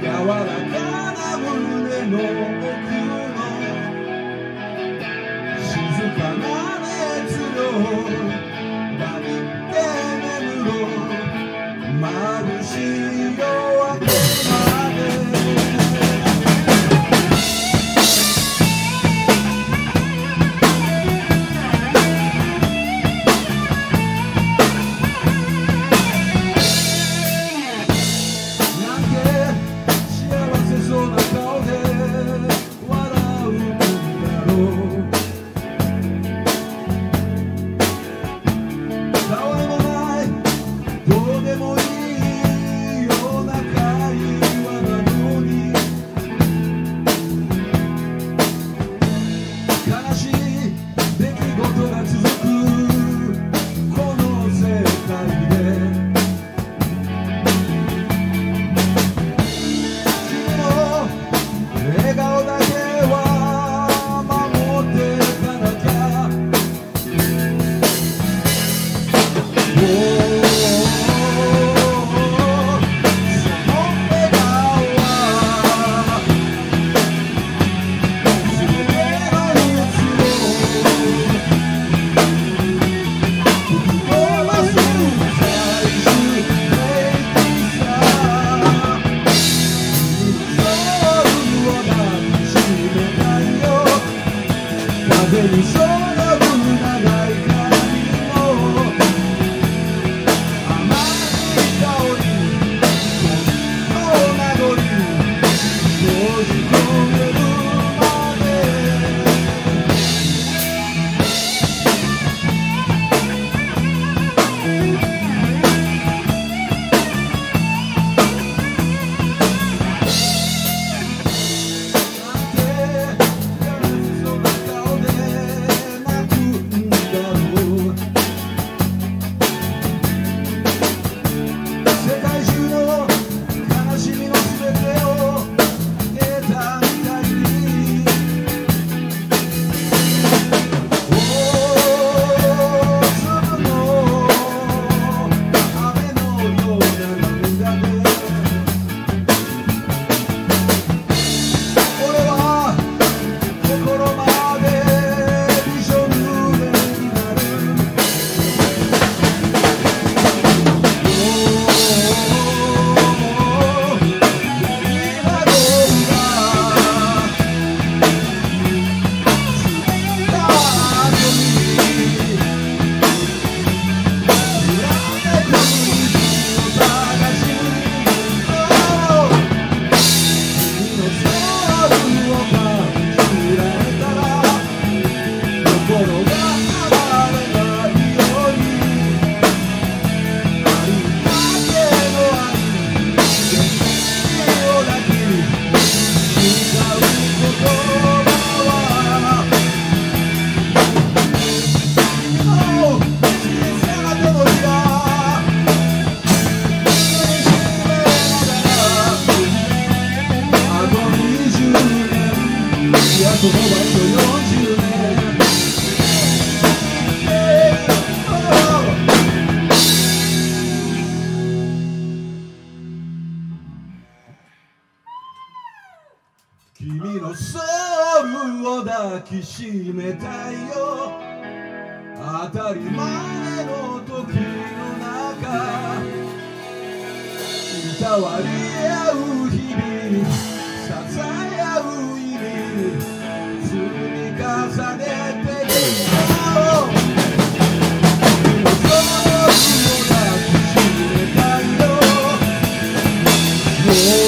柔らかな胸の奥の静かな熱の波で眠ろう。眩しい君のソウルを抱きしめたいよ。当たり前の時の中。いたわり Yeah.